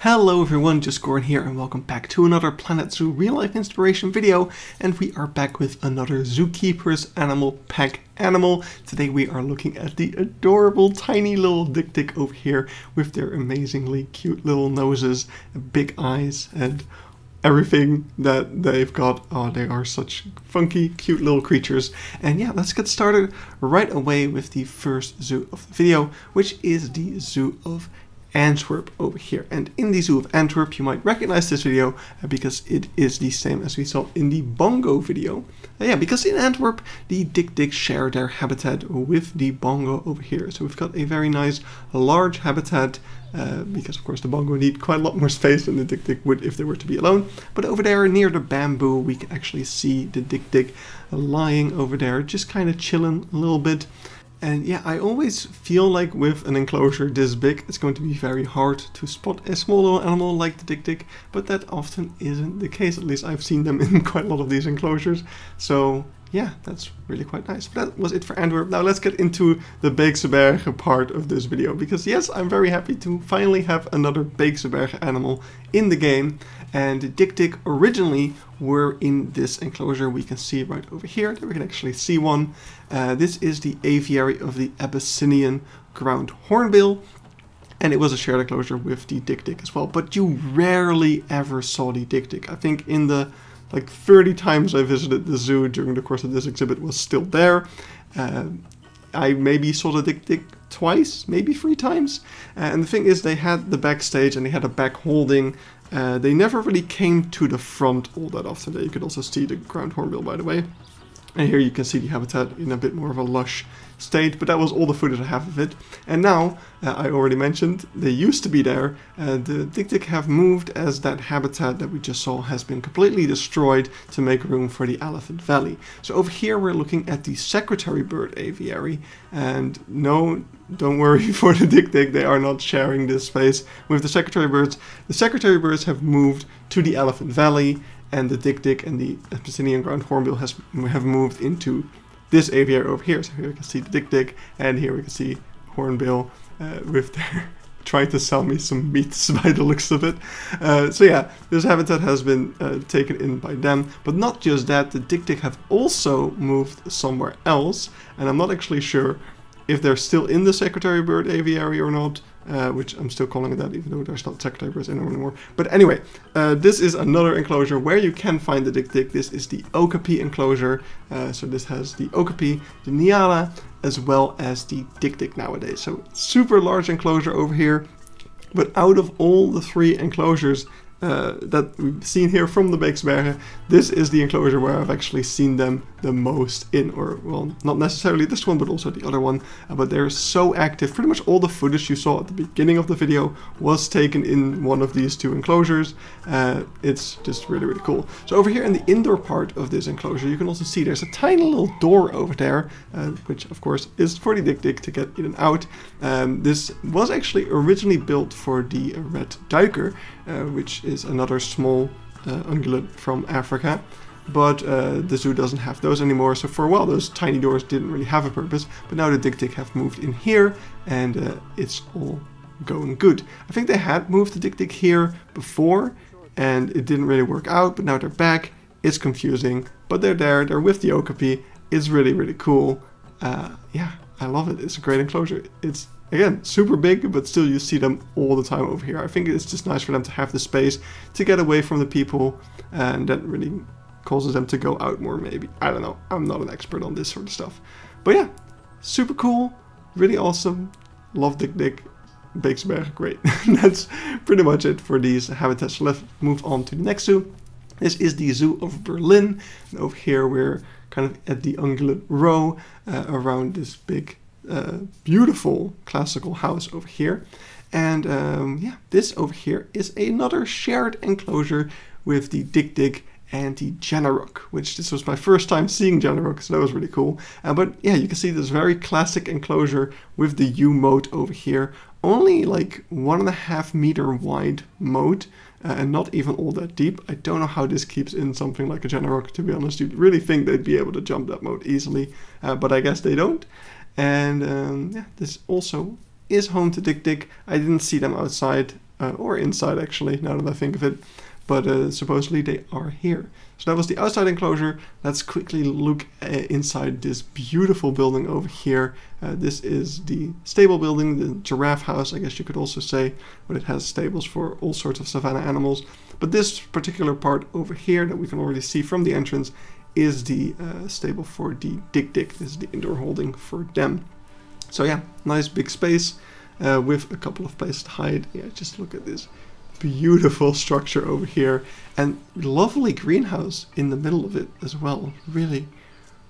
Hello everyone, just Goron here and welcome back to another Planet Zoo real life inspiration video and we are back with another Zookeeper's Animal Pack animal. Today we are looking at the adorable tiny little Dik-Dik over here with their amazingly cute little noses, big eyes and everything that they've got. Oh, they are such funky, cute little creatures. And yeah, let's get started right away with the first zoo of the video, which is the Zoo of Antwerp over here. And in the Zoo of Antwerp, you might recognize this video uh, because it is the same as we saw in the Bongo video. Uh, yeah, because in Antwerp, the Dik-Dik share their habitat with the Bongo over here. So we've got a very nice large habitat uh, because of course the bongo need quite a lot more space than the dik-dik would if they were to be alone. But over there near the bamboo we can actually see the dik-dik lying over there just kind of chilling a little bit. And yeah, I always feel like with an enclosure this big, it's going to be very hard to spot a small little animal like the dik-dik, but that often isn't the case. At least I've seen them in quite a lot of these enclosures. So yeah, that's really quite nice. But that was it for Antwerp. Now let's get into the Beekse Bergen part of this video. Because yes, I'm very happy to finally have another Beekse Bergen animal in the game. And the Dik-Dik originally were in this enclosure. We can see right over here that we can actually see one. Uh, this is the aviary of the Abyssinian ground hornbill. And it was a shared enclosure with the Dik-Dik as well. But you rarely ever saw the Dik-Dik. I think in the like 30 times I visited the zoo during the course of this exhibit was still there. Uh, I maybe saw the Dik Dik twice, maybe three times. Uh, and the thing is, they had the backstage and they had a back holding. Uh, they never really came to the front all that often. You could also see the ground hornbill, by the way. And here you can see the habitat in a bit more of a lush state, but that was all the footage I have of it. And now, uh, I already mentioned, they used to be there. Uh, the Dik-Dik have moved as that habitat that we just saw has been completely destroyed to make room for the Elephant Valley. So over here we're looking at the Secretary Bird Aviary, and no, don't worry for the Dik-Dik, they are not sharing this space with the Secretary Birds. The Secretary Birds have moved to the Elephant Valley, and the Dik-Dik and the Abyssinian ground hornbill has have moved into this aviary over here. So here we can see the Dik-Dik, and here we can see Hornbill uh, with their trying to sell me some meats by the looks of it. Uh, so yeah, this habitat has been uh, taken in by them. But not just that, the Dik-Dik have also moved somewhere else, and I'm not actually sure if they're still in the Secretary Bird aviary or not, uh, which I'm still calling it that even though there's not secretary birds anymore. But anyway, uh, this is another enclosure where you can find the dik-dik. This is the Okapi enclosure. Uh, so this has the Okapi, the Nyala, as well as the dik-dik nowadays. So super large enclosure over here. But out of all the three enclosures, uh, that we've seen here from the Beekse Bergen, this is the enclosure where I've actually seen them the most in, or well, not necessarily this one, but also the other one, uh, but they're so active. Pretty much all the footage you saw at the beginning of the video was taken in one of these two enclosures. Uh, it's just really, really cool. So over here in the indoor part of this enclosure, you can also see there's a tiny little door over there, uh, which of course is for the Dik-Dik to get in and out. Um, this was actually originally built for the red duiker, uh, which is another small uh, ungulate from Africa. But uh, the zoo doesn't have those anymore, so for a while those tiny doors didn't really have a purpose. But now the Dik-Dik have moved in here, and uh, it's all going good. I think they had moved the Dik-Dik here before, and it didn't really work out, but now they're back. It's confusing, but they're there, they're with the Okapi. It's really, really cool. Uh, yeah, I love it. It's a great enclosure. It's Again, super big, but still you see them all the time over here. I think it's just nice for them to have the space to get away from the people, and that really causes them to go out more, maybe. I don't know. I'm not an expert on this sort of stuff. But yeah, super cool, really awesome. Love Dik-Dik. Beekse Bergen, great. That's pretty much it for these habitats. let's move on to the next zoo. This is the Zoo of Berlin. And over here we're kind of at the ungulate row uh, around this big uh, beautiful classical house over here. And um, yeah, this over here is another shared enclosure with the Dik-Dik and the Gerenuk, which this was my first time seeing Gerenuk, so that was really cool. Uh, but yeah, you can see this very classic enclosure with the U moat over here. Only like one and a half meter wide moat, uh, and not even all that deep. I don't know how this keeps in something like a Gerenuk, to be honest. You'd really think they'd be able to jump that moat easily, uh, but I guess they don't. And um, yeah, this also is home to Dik Dik. I didn't see them outside uh, or inside actually, now that I think of it. But uh, supposedly they are here. So that was the outside enclosure. Let's quickly look uh, inside this beautiful building over here. Uh, this is the stable building, the giraffe house, I guess you could also say, but it has stables for all sorts of savanna animals. But this particular part over here that we can already see from the entrance is the uh, stable for the Dik Dik. This is the indoor holding for them. So yeah, nice big space uh, with a couple of places to hide. Yeah, just look at this beautiful structure over here and lovely greenhouse in the middle of it as well. Really,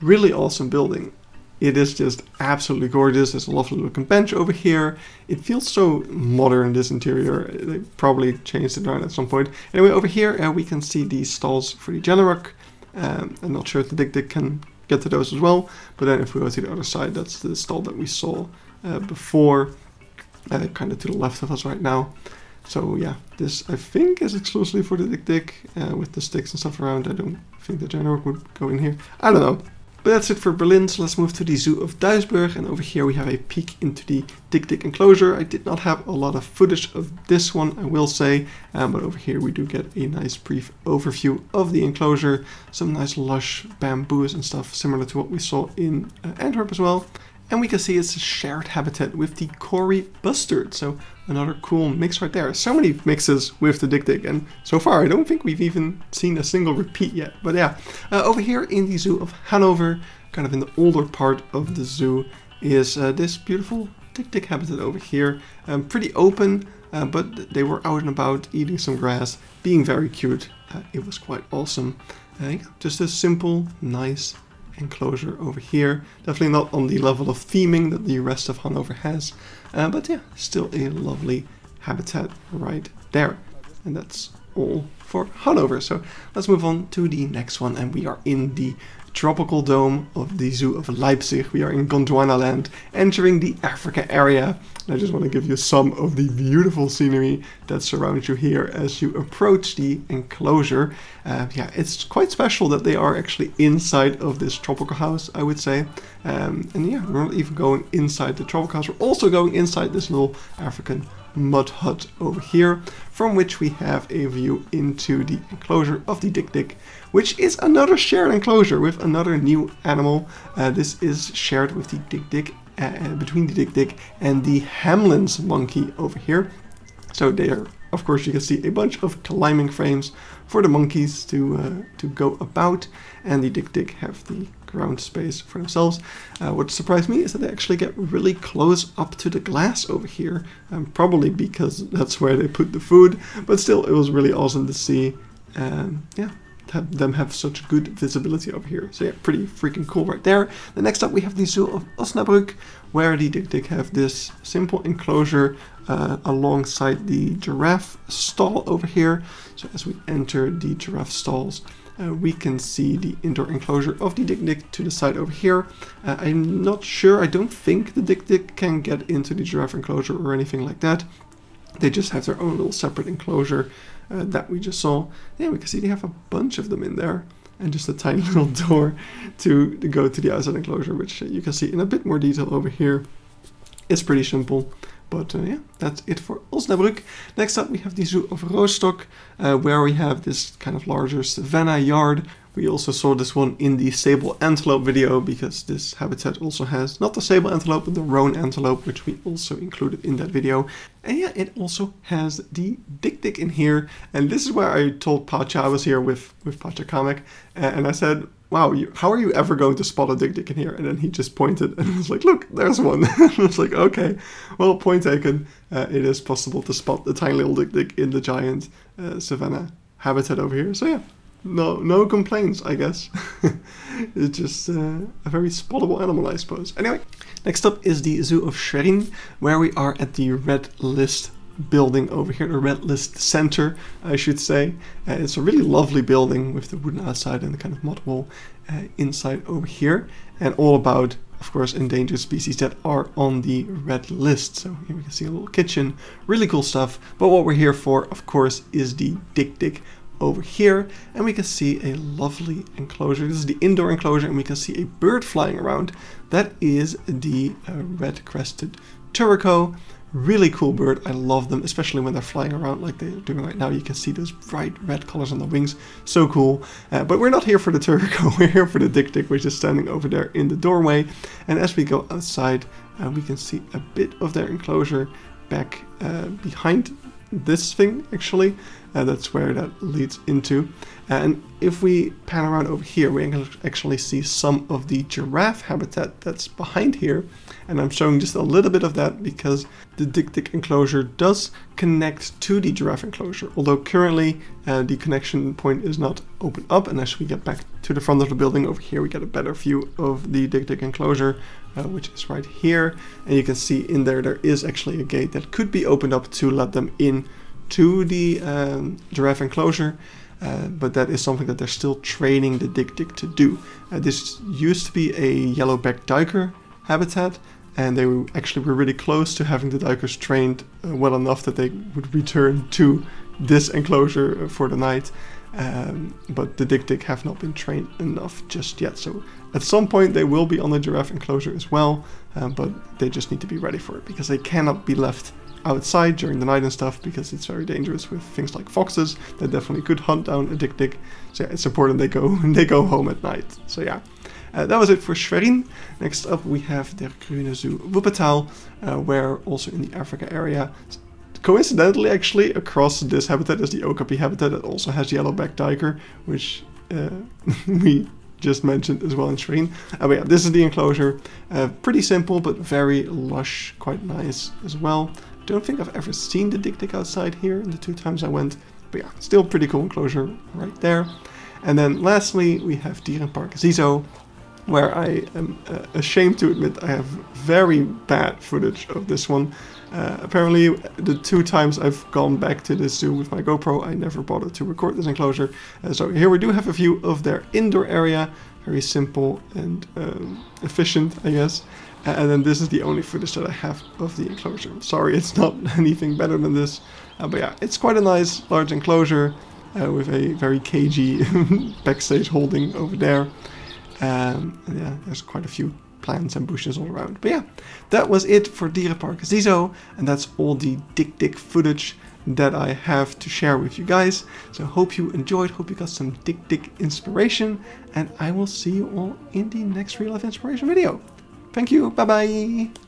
really awesome building. It is just absolutely gorgeous. There's a lovely looking bench over here. It feels so modern, this interior. They probably changed it around at some point. Anyway, over here uh, we can see the stalls for the Gerenuk. Um, I'm not sure if the Dik Dik can get to those as well. But then if we go to the other side, that's the stall that we saw uh, before, uh, kind of to the left of us right now. So yeah, this I think is exclusively for the Dik Dik uh, with the sticks and stuff around. I don't think the Gerenuk would go in here. I don't know. But that's it for Berlin, so let's move to the Zoo of Duisburg, and over here we have a peek into the Dik Dik enclosure. I did not have a lot of footage of this one, I will say, um, but over here we do get a nice brief overview of the enclosure, some nice lush bamboos and stuff, similar to what we saw in uh, Antwerp as well. And we can see it's a shared habitat with the Kori bustard. So another cool mix right there. So many mixes with the Dik Dik. And so far, I don't think we've even seen a single repeat yet. But yeah, uh, over here in the Zoo of Hanover, kind of in the older part of the zoo, is uh, this beautiful Dik Dik habitat over here. Um, pretty open, uh, but they were out and about eating some grass, being very cute. Uh, it was quite awesome. Uh, just a simple, nice enclosure over here. Definitely not on the level of theming that the rest of Hanover has, uh, but yeah, still a lovely habitat right there. And that's all for Hanover. So let's move on to the next one, and we are in the tropical dome of the Zoo of Leipzig. We are in Gondwana land, entering the Africa area. And I just want to give you some of the beautiful scenery that surrounds you here as you approach the enclosure. Uh, yeah, it's quite special that they are actually inside of this tropical house, I would say. Um, and yeah, we're not even going inside the tropical house, we're also going inside this little African mud hut over here, from which we have a view into the enclosure of the Dik Dik, which is another shared enclosure with another new animal. Uh, this is shared with the Dik Dik, uh, between the Dik Dik and the Hamlyn's monkey over here. So there, of course, you can see a bunch of climbing frames for the monkeys to uh, to go about, and the Dik Dik have the ground space for themselves. Uh, what surprised me is that they actually get really close up to the glass over here, um, probably because that's where they put the food, but still it was really awesome to see, um, yeah, have them have such good visibility over here. So yeah, pretty freaking cool right there. The next up we have the Zoo of Osnabrück, where the Dik Dik have this simple enclosure uh, alongside the giraffe stall over here. So as we enter the giraffe stalls, uh, we can see the indoor enclosure of the Dik Dik to the side over here. Uh, I'm not sure, I don't think the Dik Dik can get into the giraffe enclosure or anything like that. They just have their own little separate enclosure uh, that we just saw. Yeah, we can see they have a bunch of them in there and just a tiny little door to, to go to the outside enclosure, which you can see in a bit more detail over here. It's pretty simple. But uh, yeah, that's it for Osnabrück. Next up, we have the Zoo of Rostock, uh, where we have this kind of larger savanna yard. We also saw this one in the sable antelope video, because this habitat also has not the sable antelope, but the roan antelope, which we also included in that video. And yeah, it also has the Dik Dik in here. And this is where I told Pacha I was here with, with Pacha Kamek, and I said, wow, you, how are you ever going to spot a Dik Dik in here? And then he just pointed and was like, look, there's one. I was like, okay, well, point taken. Uh, it is possible to spot the tiny little Dik Dik in the giant uh, savanna habitat over here. So yeah, no, no complaints, I guess. it's just uh, a very spottable animal, I suppose. Anyway, next up is the Zoo of Schwerin, where we are at the red list building over here, the Red List Center, I should say. Uh, it's a really lovely building with the wooden outside and the kind of mud wall uh, inside over here, and all about, of course, endangered species that are on the red list. So here we can see a little kitchen, really cool stuff. But what we're here for, of course, is the Dik Dik over here and we can see a lovely enclosure. This is the indoor enclosure and we can see a bird flying around. That is the uh, red-crested Turaco Really cool bird. I love them, especially when they're flying around like they're doing right now. You can see those bright red colors on the wings. So cool. Uh, but we're not here for the Turaco. We're here for the Dik Dik, which is standing over there in the doorway. And as we go outside, uh, we can see a bit of their enclosure back uh, behind this thing, actually. Uh, that's where that leads into. And if we pan around over here, we can actually see some of the giraffe habitat that's behind here. And I'm showing just a little bit of that because the Dik-Dik enclosure does connect to the giraffe enclosure. Although currently uh, the connection point is not open up. And as we get back to the front of the building over here, we get a better view of the Dik-Dik enclosure, uh, which is right here. And you can see in there, there is actually a gate that could be opened up to let them in to the um, giraffe enclosure. Uh, but that is something that they're still training the Dik-Dik to do. Uh, this used to be a yellow-backed duiker habitat, and they were actually were really close to having the duikers trained uh, well enough that they would return to this enclosure for the night. Um, but the Dik-Dik have not been trained enough just yet. So at some point they will be on the giraffe enclosure as well, um, but they just need to be ready for it because they cannot be left outside during the night and stuff because it's very dangerous with things like foxes that definitely could hunt down a Dik-Dik. So yeah, it's important they go they go home at night. So yeah. Uh, that was it for Schwerin. Next up we have Der Grüne Zoo Wuppertal, uh, where also in the Africa area, coincidentally actually across this habitat is the Okapi habitat that also has yellow-backed duiker, which uh, we just mentioned as well in Schwerin. Uh, but yeah, this is the enclosure. Uh, pretty simple, but very lush, quite nice as well. Don't think I've ever seen the Dik-Dik outside here in the two times I went. But yeah, still pretty cool enclosure right there. And then lastly, we have Dierenpark Zie-Zoo, where I am uh, ashamed to admit I have very bad footage of this one. Uh, apparently, the two times I've gone back to the zoo with my GoPro, I never bothered to record this enclosure. Uh, so here we do have a view of their indoor area, very simple and um, efficient, I guess. And then this is the only footage that I have of the enclosure. Sorry, it's not anything better than this. Uh, but yeah, it's quite a nice large enclosure uh, with a very cagey backstage holding over there. Um, yeah, there's quite a few plants and bushes all around. But yeah, that was it for Dierenpark Zie-Zoo. And that's all the Dik Dik footage that I have to share with you guys. So hope you enjoyed, hope you got some Dik-Dik inspiration. And I will see you all in the next real life inspiration video. Thank you. Bye bye.